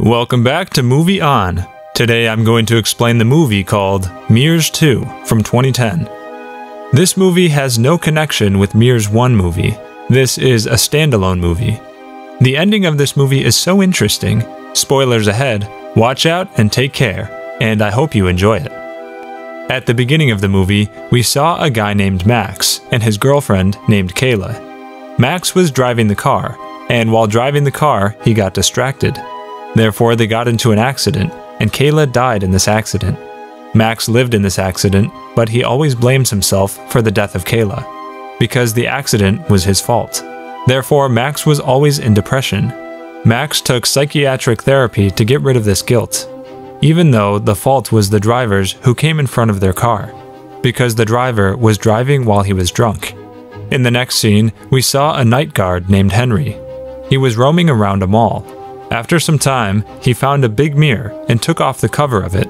Welcome back to Movie On. Today I'm going to explain the movie called Mirrors 2 from 2010. This movie has no connection with Mirrors 1 movie. This is a standalone movie. The ending of this movie is so interesting. Spoilers ahead, watch out and take care, and I hope you enjoy it. At the beginning of the movie, we saw a guy named Max and his girlfriend named Kayla. Max was driving the car, and while driving the car, he got distracted. Therefore, they got into an accident, and Kayla died in this accident. Max lived in this accident, but he always blames himself for the death of Kayla, because the accident was his fault. Therefore, Max was always in depression. Max took psychiatric therapy to get rid of this guilt, even though the fault was the driver's who came in front of their car, because the driver was driving while he was drunk. In the next scene, we saw a night guard named Henry. He was roaming around a mall, after some time, he found a big mirror and took off the cover of it.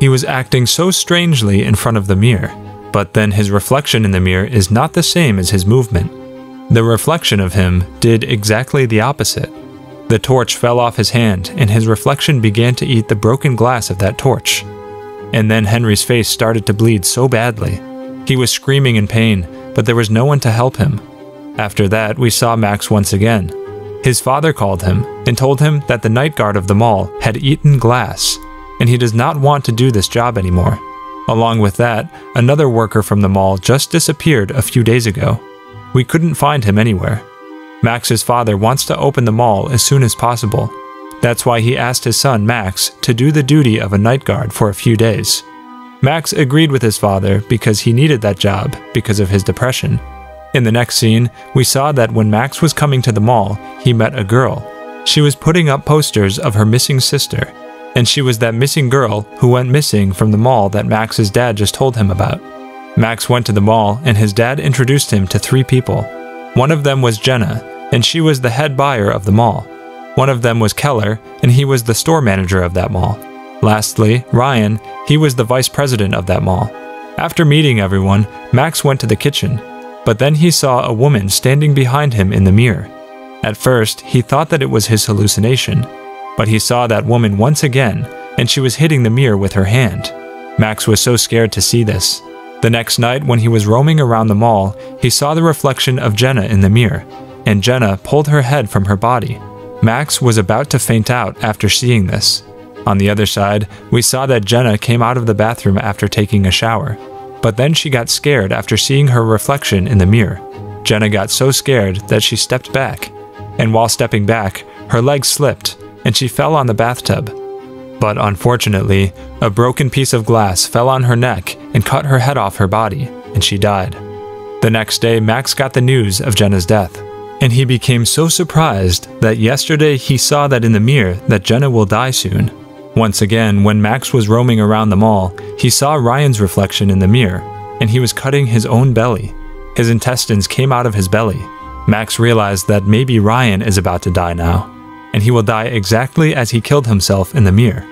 He was acting so strangely in front of the mirror, but then his reflection in the mirror is not the same as his movement. The reflection of him did exactly the opposite. The torch fell off his hand, and his reflection began to eat the broken glass of that torch. And then Henry's face started to bleed so badly. He was screaming in pain, but there was no one to help him. After that, we saw Max once again, his father called him and told him that the night guard of the mall had eaten glass, and he does not want to do this job anymore. Along with that, another worker from the mall just disappeared a few days ago. We couldn't find him anywhere. Max's father wants to open the mall as soon as possible. That's why he asked his son, Max, to do the duty of a night guard for a few days. Max agreed with his father because he needed that job because of his depression in the next scene, we saw that when Max was coming to the mall, he met a girl. She was putting up posters of her missing sister, and she was that missing girl who went missing from the mall that Max's dad just told him about. Max went to the mall, and his dad introduced him to three people. One of them was Jenna, and she was the head buyer of the mall. One of them was Keller, and he was the store manager of that mall. Lastly, Ryan, he was the vice president of that mall. After meeting everyone, Max went to the kitchen but then he saw a woman standing behind him in the mirror. At first, he thought that it was his hallucination, but he saw that woman once again, and she was hitting the mirror with her hand. Max was so scared to see this. The next night, when he was roaming around the mall, he saw the reflection of Jenna in the mirror, and Jenna pulled her head from her body. Max was about to faint out after seeing this. On the other side, we saw that Jenna came out of the bathroom after taking a shower. But then she got scared after seeing her reflection in the mirror. Jenna got so scared that she stepped back, and while stepping back, her leg slipped and she fell on the bathtub. But unfortunately, a broken piece of glass fell on her neck and cut her head off her body, and she died. The next day, Max got the news of Jenna's death, and he became so surprised that yesterday he saw that in the mirror that Jenna will die soon. Once again, when Max was roaming around the mall, he saw Ryan's reflection in the mirror, and he was cutting his own belly. His intestines came out of his belly. Max realized that maybe Ryan is about to die now, and he will die exactly as he killed himself in the mirror.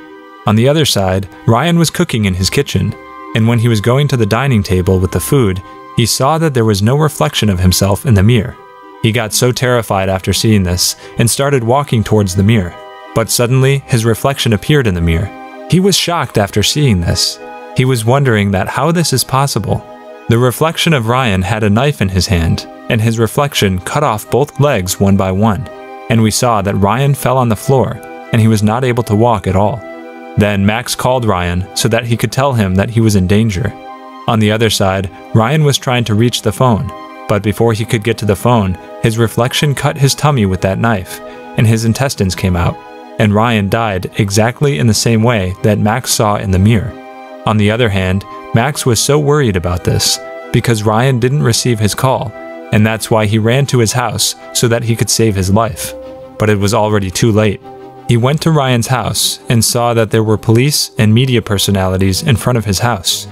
On the other side, Ryan was cooking in his kitchen, and when he was going to the dining table with the food, he saw that there was no reflection of himself in the mirror. He got so terrified after seeing this and started walking towards the mirror. But suddenly, his reflection appeared in the mirror. He was shocked after seeing this. He was wondering that how this is possible. The reflection of Ryan had a knife in his hand, and his reflection cut off both legs one by one. And we saw that Ryan fell on the floor, and he was not able to walk at all. Then Max called Ryan so that he could tell him that he was in danger. On the other side, Ryan was trying to reach the phone, but before he could get to the phone, his reflection cut his tummy with that knife, and his intestines came out and Ryan died exactly in the same way that Max saw in the mirror. On the other hand, Max was so worried about this because Ryan didn't receive his call, and that's why he ran to his house so that he could save his life. But it was already too late. He went to Ryan's house and saw that there were police and media personalities in front of his house.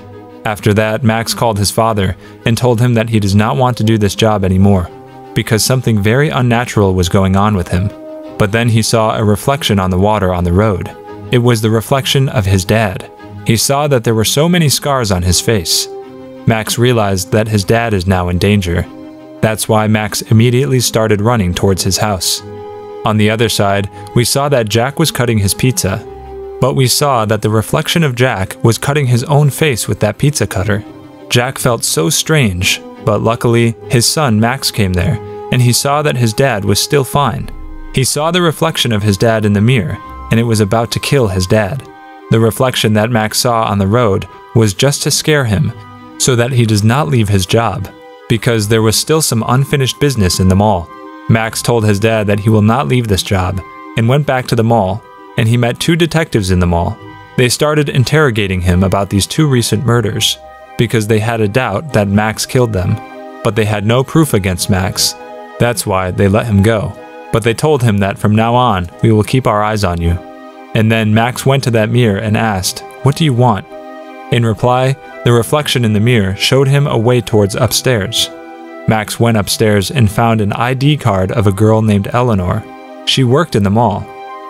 After that, Max called his father and told him that he does not want to do this job anymore because something very unnatural was going on with him. But then he saw a reflection on the water on the road. It was the reflection of his dad. He saw that there were so many scars on his face. Max realized that his dad is now in danger. That's why Max immediately started running towards his house. On the other side, we saw that Jack was cutting his pizza. But we saw that the reflection of Jack was cutting his own face with that pizza cutter. Jack felt so strange, but luckily, his son Max came there, and he saw that his dad was still fine. He saw the reflection of his dad in the mirror, and it was about to kill his dad. The reflection that Max saw on the road was just to scare him, so that he does not leave his job, because there was still some unfinished business in the mall. Max told his dad that he will not leave this job, and went back to the mall, and he met two detectives in the mall. They started interrogating him about these two recent murders, because they had a doubt that Max killed them, but they had no proof against Max. That's why they let him go. But they told him that from now on, we will keep our eyes on you. And then Max went to that mirror and asked, What do you want? In reply, the reflection in the mirror showed him a way towards upstairs. Max went upstairs and found an ID card of a girl named Eleanor. She worked in the mall,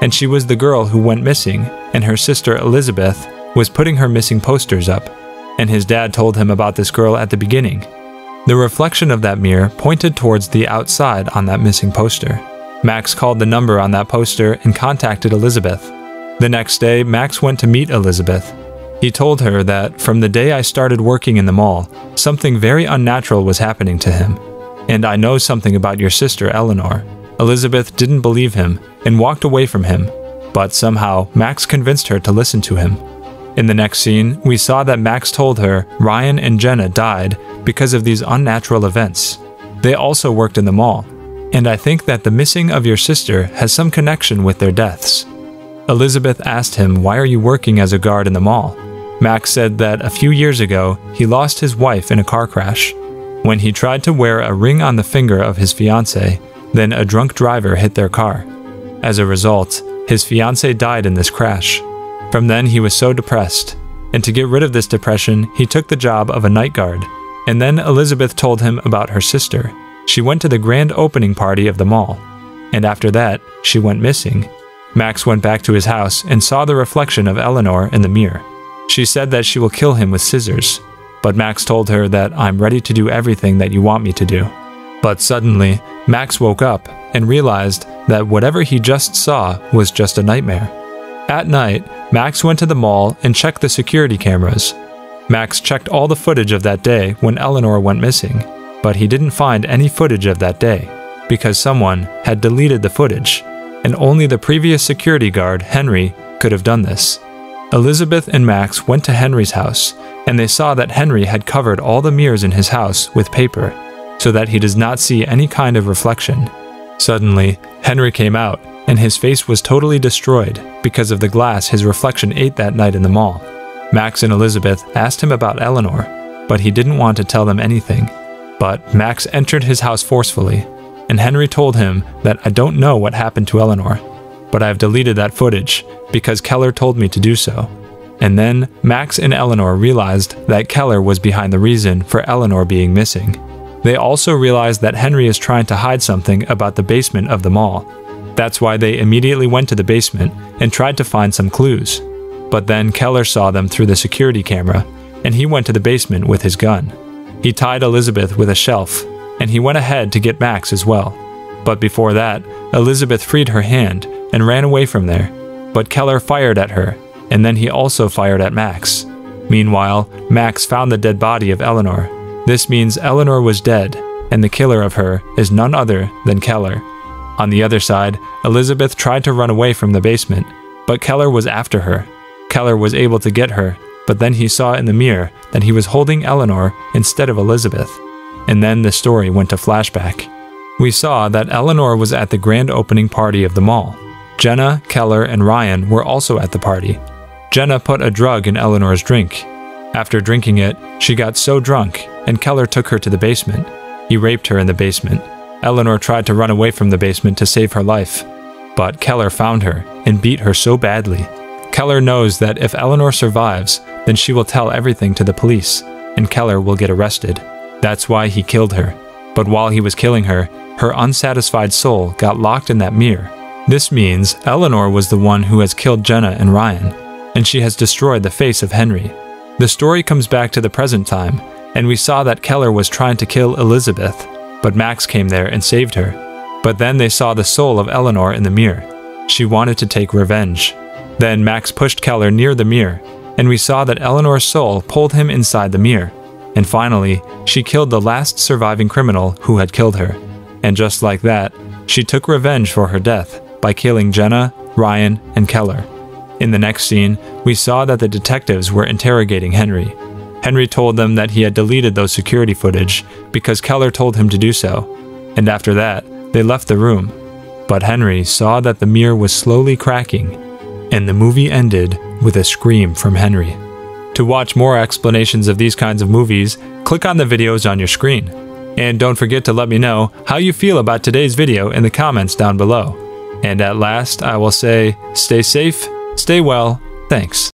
and she was the girl who went missing, and her sister Elizabeth was putting her missing posters up, and his dad told him about this girl at the beginning. The reflection of that mirror pointed towards the outside on that missing poster. Max called the number on that poster and contacted Elizabeth. The next day, Max went to meet Elizabeth. He told her that from the day I started working in the mall, something very unnatural was happening to him. And I know something about your sister, Eleanor. Elizabeth didn't believe him and walked away from him, but somehow Max convinced her to listen to him. In the next scene, we saw that Max told her Ryan and Jenna died because of these unnatural events. They also worked in the mall, and I think that the missing of your sister has some connection with their deaths. Elizabeth asked him, Why are you working as a guard in the mall? Max said that a few years ago, he lost his wife in a car crash. When he tried to wear a ring on the finger of his fiancée, then a drunk driver hit their car. As a result, his fiancée died in this crash. From then, he was so depressed, and to get rid of this depression, he took the job of a night guard. And then Elizabeth told him about her sister. She went to the grand opening party of the mall, and after that, she went missing Max went back to his house and saw the reflection of Eleanor in the mirror. She said that she will kill him with scissors, but Max told her that I'm ready to do everything that you want me to do. But suddenly, Max woke up and realized that whatever he just saw was just a nightmare. At night, Max went to the mall and checked the security cameras. Max checked all the footage of that day when Eleanor went missing, but he didn't find any footage of that day because someone had deleted the footage and only the previous security guard, Henry, could have done this. Elizabeth and Max went to Henry's house, and they saw that Henry had covered all the mirrors in his house with paper, so that he does not see any kind of reflection. Suddenly, Henry came out, and his face was totally destroyed because of the glass his reflection ate that night in the mall. Max and Elizabeth asked him about Eleanor, but he didn't want to tell them anything. But Max entered his house forcefully and Henry told him that I don't know what happened to Eleanor, but I have deleted that footage because Keller told me to do so. And then Max and Eleanor realized that Keller was behind the reason for Eleanor being missing. They also realized that Henry is trying to hide something about the basement of the mall. That's why they immediately went to the basement and tried to find some clues. But then Keller saw them through the security camera, and he went to the basement with his gun. He tied Elizabeth with a shelf and he went ahead to get Max as well. But before that, Elizabeth freed her hand and ran away from there. But Keller fired at her, and then he also fired at Max. Meanwhile, Max found the dead body of Eleanor. This means Eleanor was dead, and the killer of her is none other than Keller. On the other side, Elizabeth tried to run away from the basement, but Keller was after her. Keller was able to get her, but then he saw in the mirror that he was holding Eleanor instead of Elizabeth and then the story went to flashback. We saw that Eleanor was at the grand opening party of the mall. Jenna, Keller, and Ryan were also at the party. Jenna put a drug in Eleanor's drink. After drinking it, she got so drunk, and Keller took her to the basement. He raped her in the basement. Eleanor tried to run away from the basement to save her life, but Keller found her and beat her so badly. Keller knows that if Eleanor survives, then she will tell everything to the police, and Keller will get arrested. That's why he killed her. But while he was killing her, her unsatisfied soul got locked in that mirror. This means Eleanor was the one who has killed Jenna and Ryan, and she has destroyed the face of Henry. The story comes back to the present time, and we saw that Keller was trying to kill Elizabeth, but Max came there and saved her. But then they saw the soul of Eleanor in the mirror. She wanted to take revenge. Then Max pushed Keller near the mirror, and we saw that Eleanor's soul pulled him inside the mirror. And finally, she killed the last surviving criminal who had killed her. And just like that, she took revenge for her death by killing Jenna, Ryan, and Keller. In the next scene, we saw that the detectives were interrogating Henry. Henry told them that he had deleted those security footage because Keller told him to do so. And after that, they left the room. But Henry saw that the mirror was slowly cracking, and the movie ended with a scream from Henry. To watch more explanations of these kinds of movies, click on the videos on your screen. And don't forget to let me know how you feel about today's video in the comments down below. And at last, I will say, stay safe, stay well, thanks.